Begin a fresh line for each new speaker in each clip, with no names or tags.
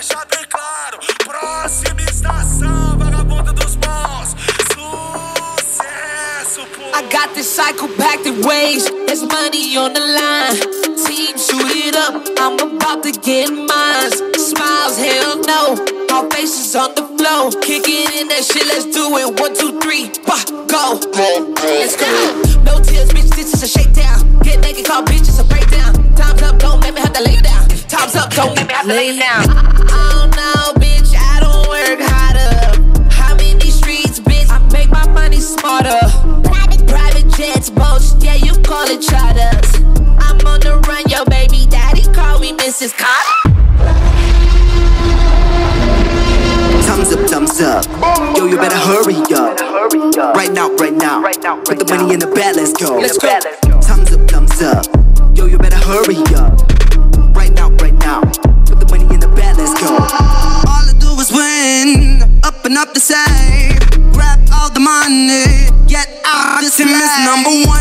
deixar bem claro. Próxima estação, vagabunda dos bons. Sucesso, pô. I
got this cycle back that ways. There's money on the line. Team, shoot it up. I'm about to get mine. Smiles, hell no. Our faces on the flow. Kick it in that shit, let's do it. One, two, three, bah, go. Let's go. No tears, bitch, this is a shakedown. Get naked, call bitch, it's a breakdown. Time's up, don't make me have to lay down. Time's up, don't let me have to lay down. Oh no, bitch, I don't work harder. How many streets, bitch? I make my money smarter. Private, private jets, boats, yeah, you call it charters. I'm on the run, yo, baby daddy call me Mrs. Carter.
Thumbs up, thumbs up. Yo, you better hurry up. Right now, right now. Put the money in the bag, let's go.
Let's go.
Thumbs up, thumbs up. Yo, you better hurry up. Up the same. Grab all the money. Get out of this team is number one,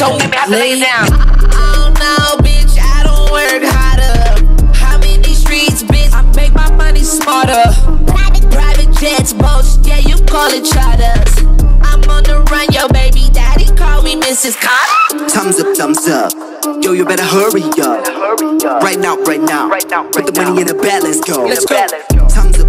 don't make me have to lay down. Oh no, bitch, I don't work harder. How many streets, bitch? I make my money smarter. Private, private jets, boats, yeah, you call it charters. I'm on the run, yo, baby daddy call me Mrs. Carter.
Thumbs up, thumbs up. Yo, you better hurry up. Right now, right now. right now Put the money in the bag, let's go. Let's go. Thumbs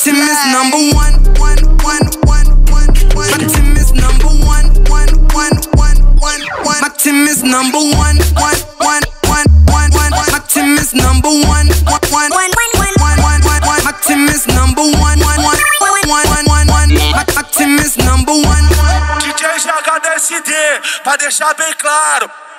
team is number one, one, one, one, one, one. My team is number one, one, one, one, one, one. My team is number one, one, one, one, one, one. My team is number one, one, one, one, one, one, one, one. My team is number one, one, one, one, one, one, one. My team is number one.
DJ JHDSD, pra deixar bem claro.